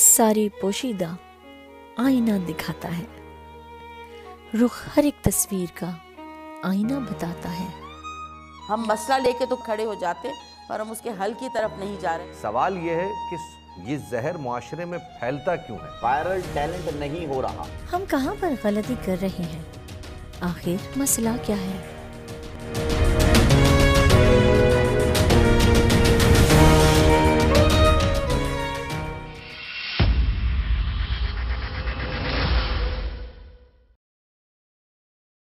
सारी पोशीदा आईना दिखाता है। रुख हर एक तस्वीर का आईना बताता है। हम मसला लेके तो खड़े हो जाते पर हम उसके हल की तरफ़ नहीं जा रहे। सवाल यह है कि ये जहर मुआशरे में फैलता क्यों है? वायरल टैलेंट नहीं हो रहा। हम कहाँ पर गलती कर रहे हैं? आखिर मसला क्या है?